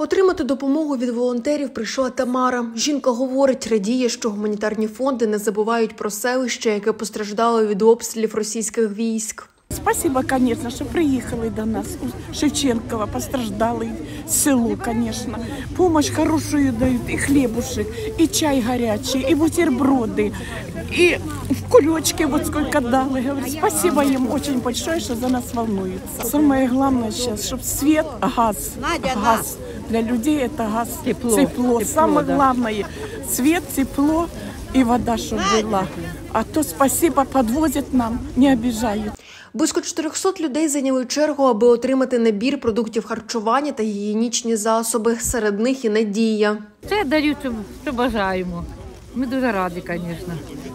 Отримати допомогу від волонтерів прийшла Тамара. Жінка говорить, радіє, що гуманітарні фонди не забувають про селище, яке постраждало від обстрілів російських військ. Спасибо, конечно, що приїхали до нас Шевченкова, постраждали село, конечно. Помощь хорошую дают, и хлебушек, и чай горячий, и бутерброды, и в кулечке вот сколько дали. Говорю, спасибо им очень большое, что за нас волнуются. Самое главное сейчас, чтобы свет, газ, газ. Для людей это газ, Тепло. тепло. Тепло, Самое да. главное, свет, тепло и вода, чтобы была. А то спасибо, подвозят нам, не обижают. Близько 400 людей зайняли чергу, аби отримати набір продуктів харчування та гігієнічні засоби. Серед них і Надія. Це що- що бажаємо. Ми дуже раді, звісно,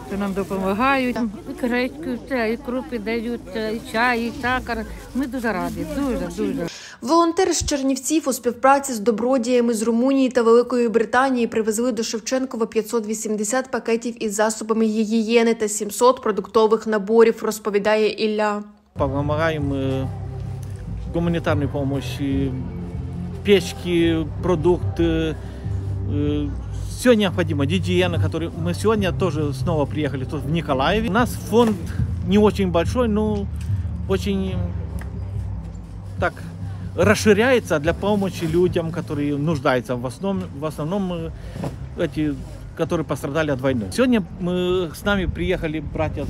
що нам допомагають. І гречку, це, і крупи дають, це, і чай, і сахар. Ми дуже раді, дуже, дуже. Волонтери з Чернівців у співпраці з добродіями з Румунії та Великої Британії привезли до Шевченкова 580 пакетів із засобами гігієни та 700 продуктових наборів, розповідає Ілля. Помогаем э, гуманитарную помощь, э, печки, продукты, все необходимо. Гигиена, который мы сегодня тоже снова приехали тут в Николаеве. У нас фонд не очень большой, но очень так расширяется для помощи людям, которые нуждаются в основном, в основном э, эти, которые пострадали от войны. Сегодня мы, с нами приехали братья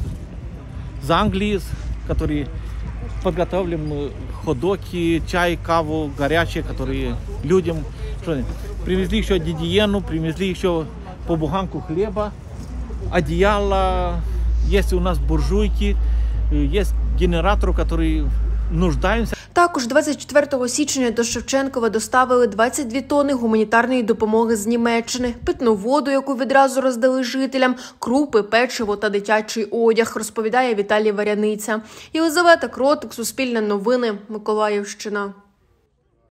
из Англии, которые подготовим ходоки, чай, каву горячие, которые людям что привезли еще гигиену, привезли еще по буханку хлеба, одеяло, есть у нас буржуйки, э, есть генератор, который нуждаемся. Також 24 січня до Шевченкова доставили 22 тони гуманітарної допомоги з Німеччини, питну воду, яку відразу роздали жителям, крупи, печиво та дитячий одяг, розповідає Віталій Варяниця. Єлизавета Кротик, Суспільне новини, Миколаївщина.